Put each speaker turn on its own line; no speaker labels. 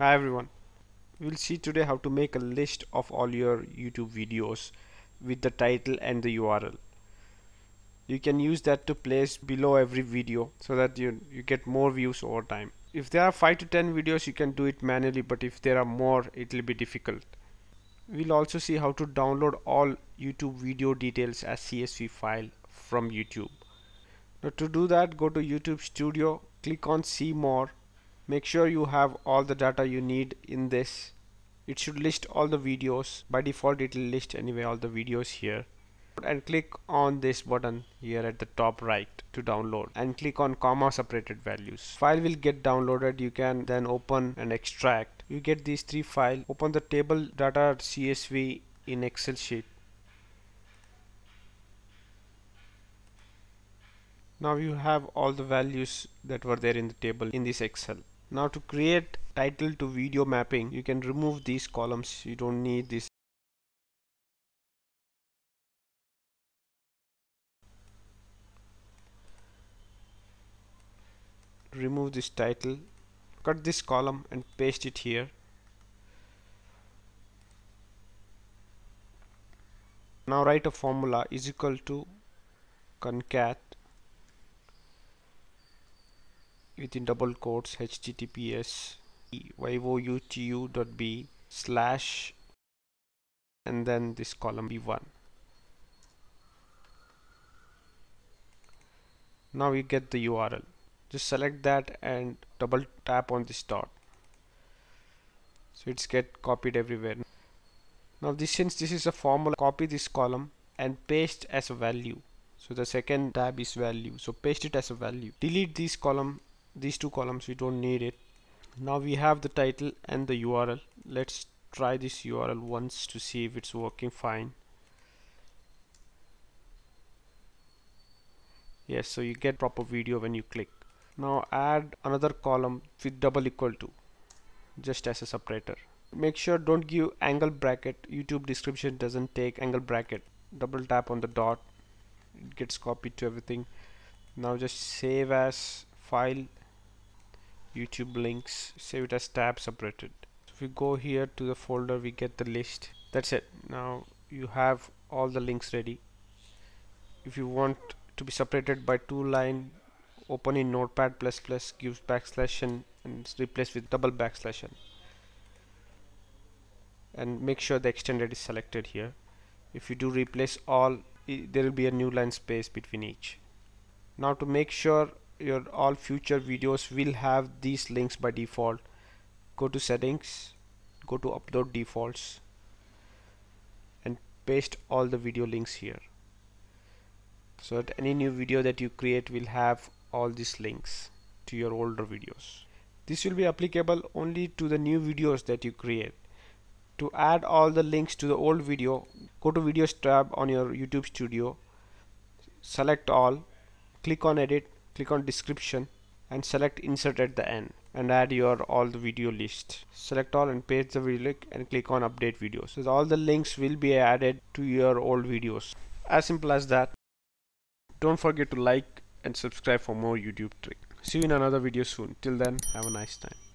Hi everyone. We'll see today how to make a list of all your YouTube videos with the title and the URL. You can use that to place below every video so that you, you get more views over time. If there are 5 to 10 videos you can do it manually but if there are more it will be difficult. We'll also see how to download all YouTube video details as CSV file from YouTube. Now to do that go to YouTube Studio, click on see more make sure you have all the data you need in this. It should list all the videos. By default it will list anyway all the videos here. And click on this button here at the top right to download and click on comma separated values. File will get downloaded. You can then open and extract. You get these three files. Open the table data csv in excel sheet. Now you have all the values that were there in the table in this excel now to create title to video mapping you can remove these columns. You don't need this. Remove this title. Cut this column and paste it here. Now write a formula is equal to concat within double quotes https youtu.be slash and then this column b1 now we get the URL just select that and double tap on this dot. So it's get copied everywhere. Now this since this is a formula copy this column and paste as a value. So the second tab is value. So paste it as a value. Delete this column these two columns we don't need it. Now we have the title and the URL let's try this URL once to see if it's working fine. Yes so you get proper video when you click. Now add another column with double equal to just as a separator. Make sure don't give angle bracket. YouTube description doesn't take angle bracket. Double tap on the dot. It gets copied to everything. Now just save as file YouTube links save it as tab separated. So if we go here to the folder we get the list. That's it. Now you have all the links ready. If you want to be separated by two line open in notepad plus plus gives backslash n replace with double backslash n. Make sure the extended is selected here. If you do replace all there will be a new line space between each. Now to make sure your all future videos will have these links by default. Go to settings go to upload defaults and paste all the video links here. So that any new video that you create will have all these links to your older videos. This will be applicable only to the new videos that you create. To add all the links to the old video go to videos tab on your YouTube studio select all click on edit click on description and select insert at the end and add your all the video list. Select all and paste the video link and click on update video. So all the links will be added to your old videos. As simple as that. Don't forget to like and subscribe for more youtube trick. See you in another video soon. Till then have a nice time